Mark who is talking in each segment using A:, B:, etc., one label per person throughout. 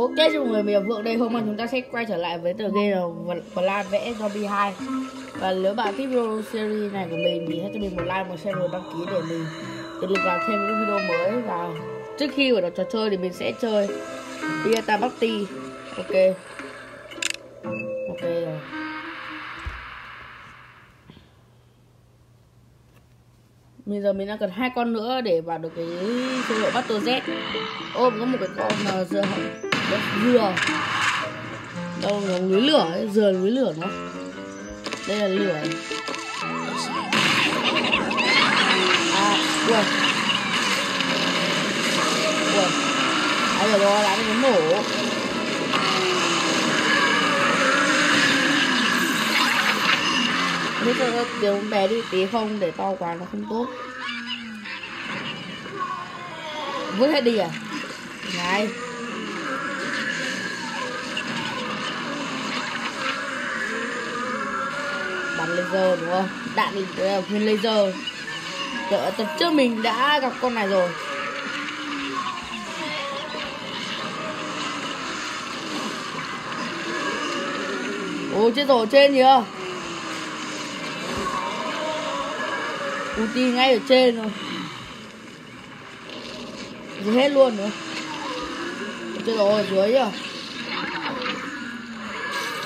A: Ok chào mọi người, mình Vượng đây Hôm nay chúng ta sẽ quay trở lại với tờ game là Plan vẽ Zombie 2 Và nếu bạn thích video series này của mình thì hãy cho mình một like, một share, một đăng ký để mình tiếp tục làm thêm những video mới. Và trước khi vào trò chơi thì mình sẽ chơi Dieta Party. Ok. Ok rồi. Bây giờ mình đang cần hai con nữa để vào được cái chế độ Battle Z. Ôm có một cái con uh, dừa dừa. Đâu là núi lửa ấy, dừa núi lửa nó đây là lửa. Ấy. à quên quên ai giờ đó lại nó nổ. Nếu cho tiếng bé đi tí không để to quá nó không tốt. Vứt hết đi à? Này. Laser đúng không? Đạn thì ờ, là nguyên laser. Đợi, Tập trước mình đã gặp con này rồi. Ôi chết rồi trên kìa. Ulti ngay ở trên rồi. Gì hết luôn nữa Chết rồi ở dưới à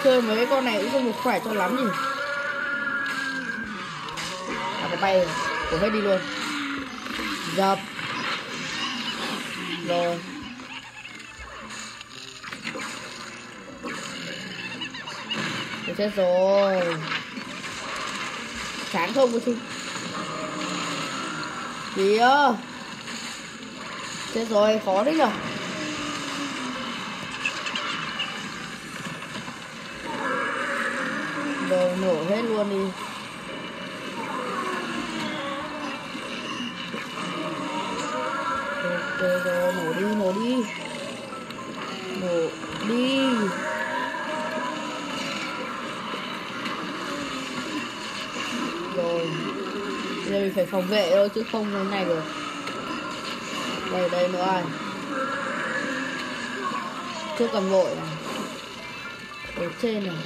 A: Chơi mấy con này cũng không được khỏe cho lắm nhỉ? Nó bay cũng hết đi luôn. Dập. Rồi. Tôi chết rồi. Chán không có chứ? Kìa. Chết rồi, khó đấy nhở? Rồi nổ hết luôn đi. Rồi rồi, nổ đi, nổ đi. Nổ đi. Rồi Giờ mình phải phòng vệ thôi chứ không thế này được. Đây, đây nữa ai? Chưa cầm vội này. Ở trên này.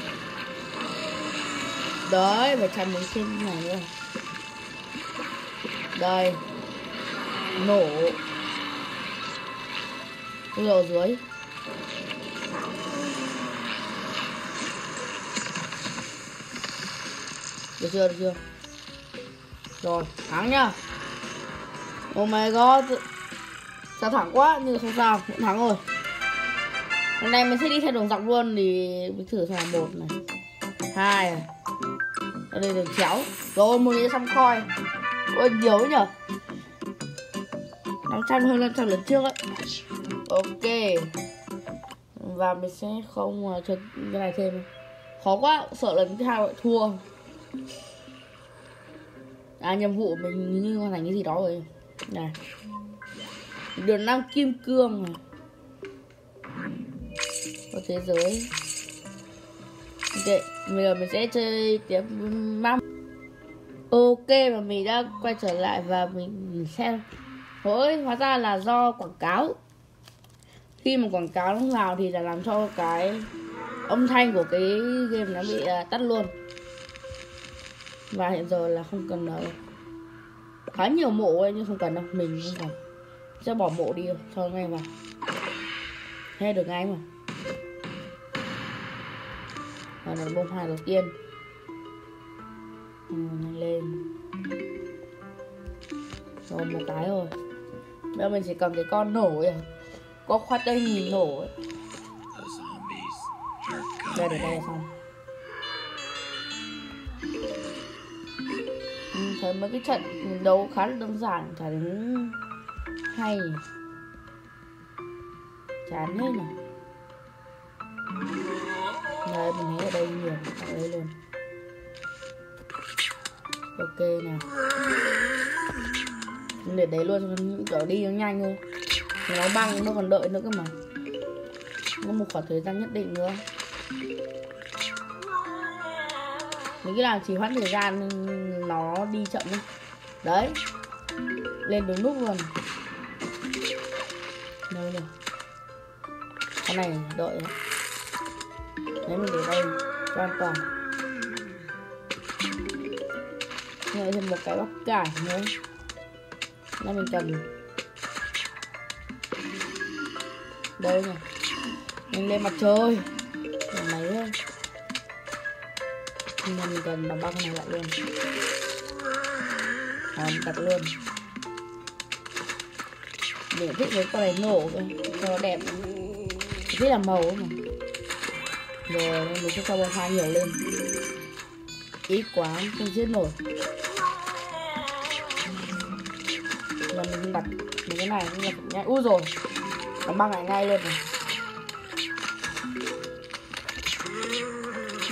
A: Đấy, phải chặn đến trên này nữa Đây. Nổ. Bây giờ ở dưới. Được chưa, được chưa? Rồi, thắng nhá. Oh my god Sao thẳng quá, nhưng không sao, vẫn thắng rồi. Lần này mình sẽ đi theo đường dọc luôn thì mình thử xem một này. Hai này. Ở đây đường chéo. Rồi một cái xăm coi ôi nhiều nhở. 500 hơn 500 lần trước ấy ok. Và mình sẽ không à, uh, chơi cái này thêm. Khó quá sợ lần thứ hai lại thua. À nhiệm vụ mình như hoàn thành cái gì đó rồi. Này. Được năm kim cương này. Có thế giới. Ok bây giờ mình sẽ chơi tiếp mâm ok và mình đã quay trở lại và mình xem. Ôi, hóa ra là do quảng cáo khi mà quảng cáo nó vào thì là làm cho cái âm thanh của cái game nó bị uh, tắt luôn. Và hiện giờ là không cần đâu khá nhiều mộ ấy nhưng không cần đâu mình không cần. Sẽ bỏ mộ đi cho ngay vào nghe được ngay mà. Và là bông hoa đầu tiên. Ừ, lên. Rồi một cái rồi. Bây giờ mình chỉ cần cái con nổ ấy à có khoai tây nhìn nổ ấy. Đây để đây là xong. Ừ, thấy mấy cái trận đấu khá là đơn giản chả đến hay. Chán hết này đây mình thấy ở đây nhiều ở đây luôn. Ok nào để đấy luôn cho những kiểu đi nó nhanh thôi nó băng nó còn đợi nữa cơ mà. Nó một khoảng thời gian nhất định nữa. Mình nghĩ là chỉ hoãn thời gian nó đi chậm đi. Đấy. Lên đúng lúc luôn. Đâu rồi cái này đợi đấy, mình để đây cho an toàn. Nhớ thêm một cái bắp cải nữa Đây mình cần Đây này. Mình lên mặt trời. Cái máy thôi. Nhưng mà mình cần bằng băng này lại luôn. À, mình đặt luôn. Mình thích cái con này nổ cơ Cho nó đẹp. Biết là màu mà. Rồi mình sẽ cho bông hoa nhiều lên. Ít quá không giết nổi. Và mình đặt mấy cái này cũng là cũng nhanh u rồi. Nó băng lại ngay luôn này.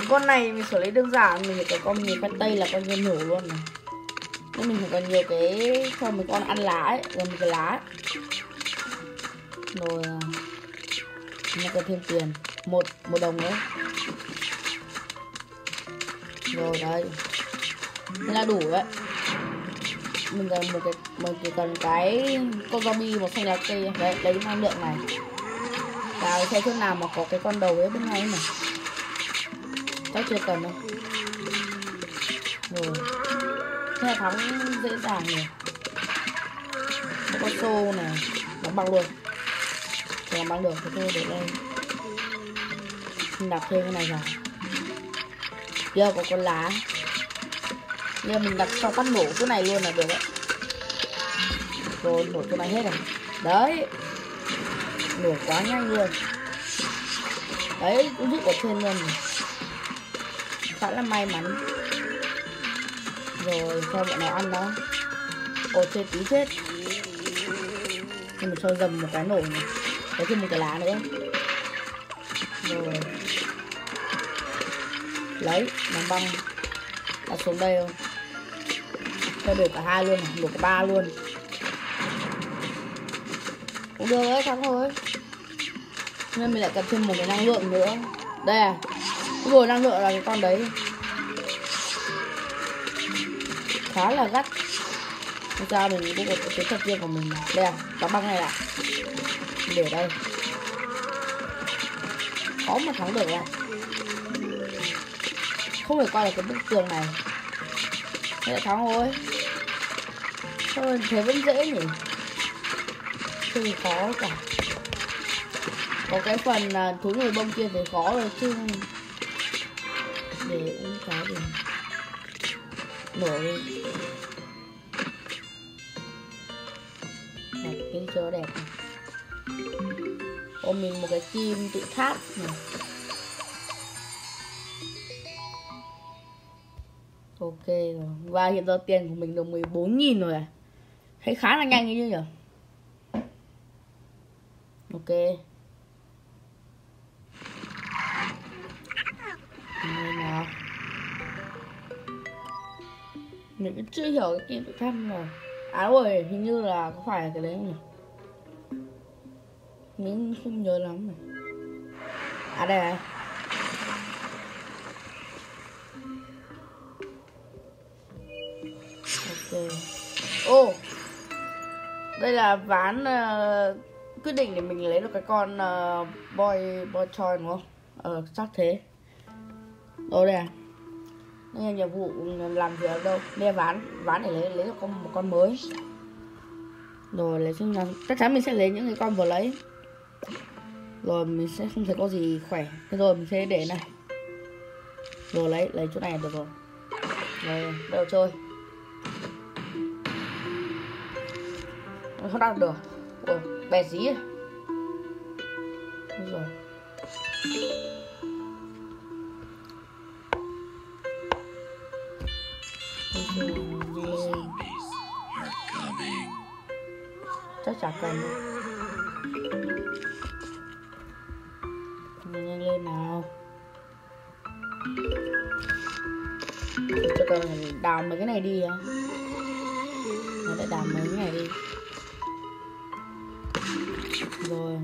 A: Con này mình xử lý đơn giản, mình chỉ con nhiều khoai tây là con như nổ luôn này. Nhưng mình phải còn nhiều cái cho mấy con ăn lá ấy rồi một cái lá ấy. rồi à, nó cần thêm tiền, một một đồng nữa rồi đây thế là đủ đấy mình cần một cái mình chỉ cần cái con zombie một xanh lá cây đấy, lấy năng lượng này. Và theo chỗ nào mà có cái con đầu ấy bên này mà. Chắc chưa cần đâu. Rồi. Thế là thắng dễ dàng rồi con xô này. Đóng băng luôn đóng băng được thì tôi để đây. Đặt thêm cái này vào. Giờ có con lá giờ mình đặt cho phát nổ cái này luôn là được đấy. Rồi, nổ cái này hết rồi. Đấy. Nổ quá nhanh luôn. Đấy cũng giúp ở trên luôn. Khá là may mắn. Rồi, cho bọn nó ăn đó. Ồ chết, tí chết. Nhưng mà cho dầm một cái nổ này. Đấy, thêm một cái lá nữa. Rồi. Lấy làm băng. Đặt xuống đây không cho đổ cả hai luôn đổ cả ba luôn. Cũng được đấy thắng thôi. Nên mình lại cần thêm một cái năng lượng nữa. Đây à rồi năng lượng là cái con đấy. Khá là gắt. Bây giờ mình cũng có cái thuật riêng của mình đây à cái băng này là để đây. Khó mà thắng được ạ không thể qua được cái bức tường này. Thế là thắng thôi thôi thế vẫn dễ nhỉ? Chứ thì khó cả. Có cái phần là thú người bông kia thì khó rồi chứ. Để uống cái gì? Nổ lên đặt cái cho đẹp này. ôm mình một cái kim tự tháp này ok rồi. Và hiện giờ tiền của mình được 14.000 rồi à? Thấy khá là nhanh như vậy nhỉ ok. Nào. Mình cũng chưa hiểu cái kim tự tháp rồi à đúng rồi, hình như là có phải là cái đấy không nhỉ? Mình không nhớ lắm rồi à đây này. Ok. Ô! oh đây là ván uh, quyết định để mình lấy được cái con uh, boy boy toy đúng không? Ờ chắc thế. Đâu đây à. Đây là nhiệm vụ làm việc đâu? Đây là ván ván để lấy lấy được con một con mới. Rồi lấy xem chắc chắn mình sẽ lấy những cái con vừa lấy. Rồi mình sẽ không thấy có gì khỏe. Thế rồi mình sẽ để này. Rồi lấy lấy chỗ này được rồi. Rồi đâu chơi. Không đọc được. Ôi bè dí à? Rồi. Chắc chả cần đâu mình nhanh lên nào. Cho cần đào mấy cái này đi á. Nó lại đào mấy cái này đi rồi.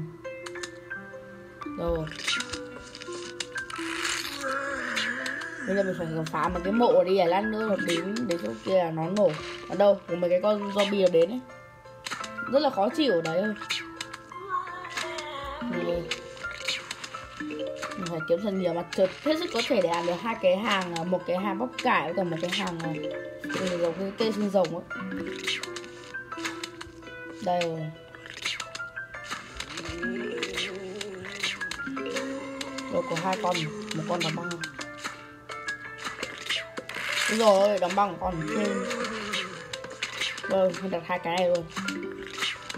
A: Rồi? Bây giờ mình phải phá một cái mộ đi để lát nữa nó đến đến chỗ kia là nó nổ. Ở đâu? Của mấy cái con zombie nó đến ấy. Rất là khó chịu ở đấy ơi rồi. phải kiếm thật nhiều mặt trượt hết sức có thể để làm được hai cái hàng à, một cái hàng bắp cải với cả một cái hàng à, giống cái cây xương rồng ấy. Đây rồi rồi có hai con, một con đóng băng. Đúng rồi đóng băng còn thêm. Rồi mình đặt hai cái này luôn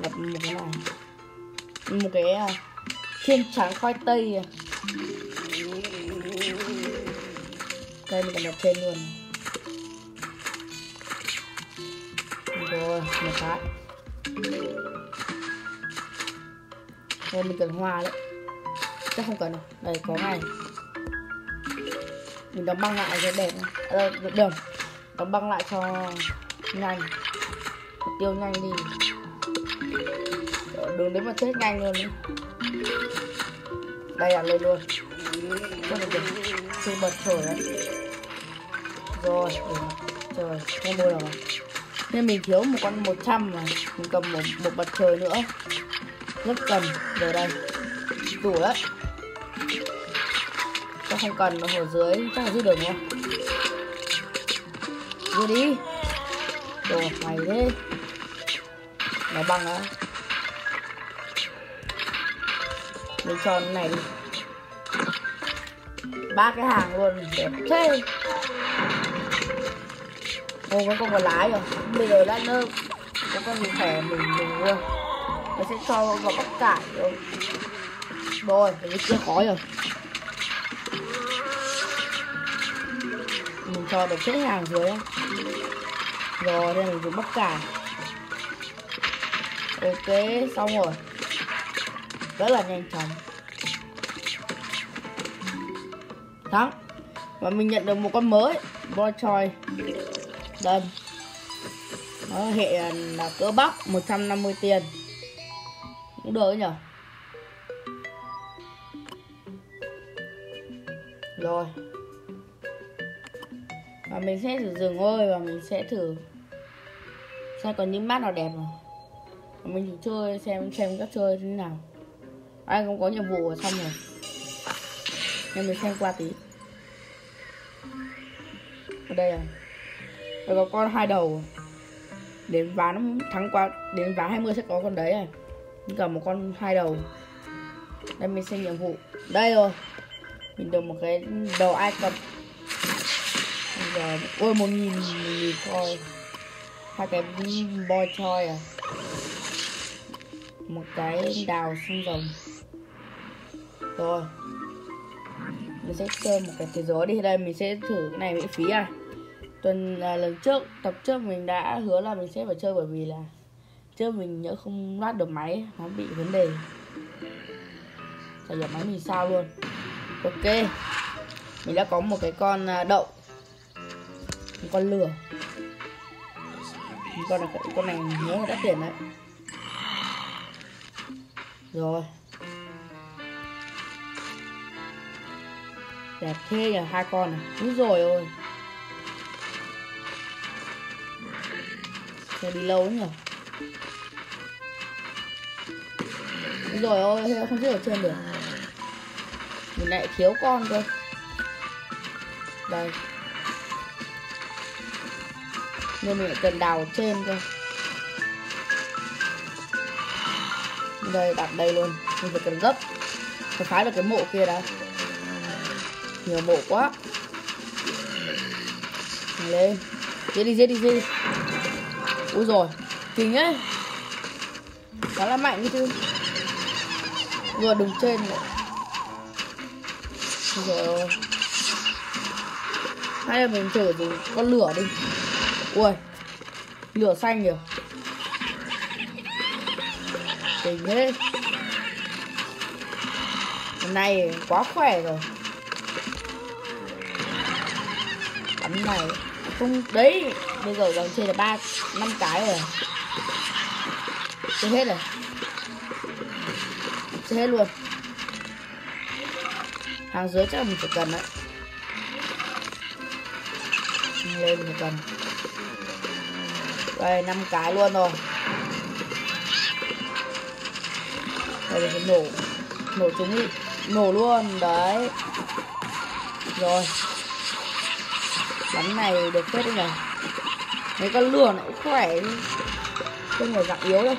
A: đặt một cái này. Một cái à, chiên trắng khoai tây à. đây, mình cần đặt trên luôn. Rồi, một cái đây mình cần hoa đấy. Chắc không cần đâu. Đây có này mình đóng băng lại cho đẹp à, được đóng băng lại cho nhanh. Tiêu nhanh đi. Ờ, đường đến mà chết nhanh luôn đây là lên luôn. Rất là được sự bật trời đấy. Rồi trời. Không mua được mà nên mình thiếu một con 100 mà. Mình cầm một, một bật trời nữa rất cần. Rồi đây. Đủ đấy chắc không cần ở dưới chắc là giữ được không giữ đi. Đồ mày thế. Nó băng á. Mình cho này đi. Ba cái hàng luôn. Đẹp thế. Ô, cái con còn lái rồi. Bây giờ đã nơ. Có con mình khỏe mình mình luôn sẽ cho vào bắp cải rồi Rồi mình kia khói rồi. Mình cho được hết hàng dưới Rồi, đây mình dùng bắp cải. Ok, xong rồi. Rất là nhanh chóng. Thắng. Và mình nhận được một con mới. Voi Choi. Đơn nó hệ là cỡ bắp 150 tiền cũng được nhở? Rồi. Và mình sẽ thử dừng thôi và mình sẽ thử xem có những bát nào đẹp không và mình thử chơi, xem xem các chơi thế nào. Ai không có nhiệm vụ ở xong rồi nên mình xem qua tí. Ở đây à? Rồi có con hai đầu. Đến ván thắng qua, đến ván 20 sẽ có con đấy này cả một con hai đầu. Đây mình xem nhiệm vụ. Đây rồi. Mình được một cái đầu ai cập giờ ôi một nghìn một nghìn coi hai cái boy toy à? Một cái đào xương rồng. Rồi. Mình sẽ chơi một cái thế giới đi. Đây mình sẽ thử cái này miễn phí à? Tuần à, lần trước tập trước mình đã hứa là mình sẽ phải chơi bởi vì là chứ mình nhớ không loát được máy, nó bị vấn đề. Chả nghiệm máy mình sao luôn. Ok. Mình đã có một cái con à, đậu. Một con lửa. Một con này con này nhớ là đắt tiền đấy. Rồi. Đẹp thế nhờ, hai con này úi rồi ôi. Sẽ đi lâu nhỉ rồi ôi không biết ở trên được. Mình lại thiếu con cơ. Đây. Nên mình lại cần đào trên cơ. Đây, đặt đây luôn. Mình phải cần gấp. Phải phá được cái mộ kia đã. Nhiều mộ quá. Lên. Giết đi giết đi giết đi. Ui rồi Kinh ấy. Đó là mạnh như chứ. Vừa đứng trên rồi Rồi. Hay là mình thử dùng con lửa đi. Ui, Lửa xanh kìa Kinh thế. Hôm nay quá khỏe rồi. Bắn này. Không, Đấy, bây giờ đang chơi là ba, năm cái rồi. Chơi hết rồi sẽ hết luôn. Hàng dưới chắc là mình phải cần đấy. Lên mình cần đây, năm cái luôn rồi. Đây là cái nổ. Nổ chúng đi. Nổ luôn, đấy. Rồi. Bắn này được phết đấy nhỉ? Mấy con lửa này khỏe không phải dạng yếu đâu.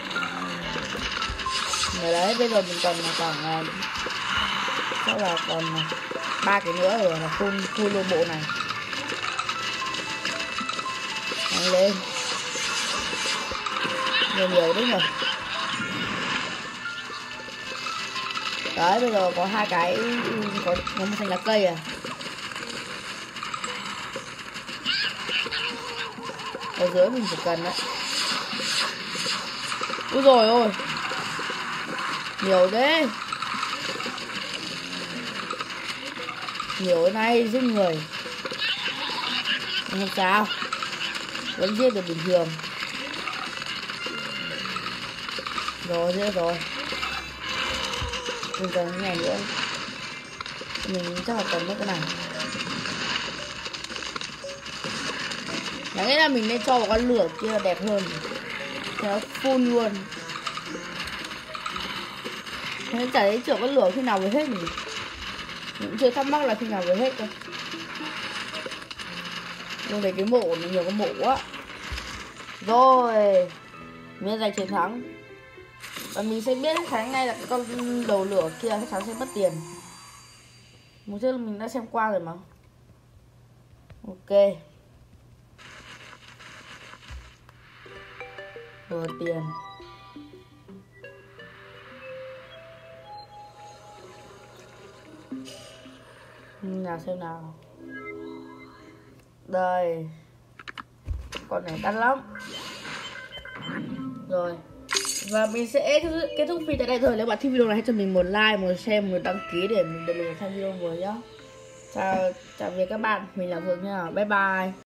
A: Rồi đấy bây giờ mình còn à, khoảng uh, chắc là còn à, ba cái nữa rồi là full full luôn bộ này. Đang lên. Nhiều nhiều đấy rồi đấy bây giờ có hai cái có một thành lá cây à? Ở dưới mình phải cần đấy. Ui rồi ôi nhiều thế. Nhiều nay giết người. Không sao. Vẫn giết được bình thường. Rồi, giết rồi. Mình cần cái này nữa. Mình chắc là cần mất cái này. Đáng lẽ là mình nên cho vào con lửa kia đẹp hơn. Cho nó full luôn thế chả thấy chưa có lửa khi nào mới hết nhỉ? Mình cũng chưa thắc mắc là khi nào mới hết cơ. Nhưng thấy cái mộ mình nhiều cái mộ quá. Rồi mình giành chiến thắng. Và mình sẽ biết tháng nay là cái con đầu lửa kia chắc chắn sẽ mất tiền. Một trước mình đã xem qua rồi mà. Ok. Rồi tiền. Ừ, nào xem nào. Đây. Con này đắt lắm. Rồi. Và mình sẽ kết thúc video tại đây rồi nếu bạn thích video này, hãy cho mình một like, một share, một đăng ký để mình được xem video mới nhá. Chào chào biệt các bạn. Mình là Phương nha. Bye bye.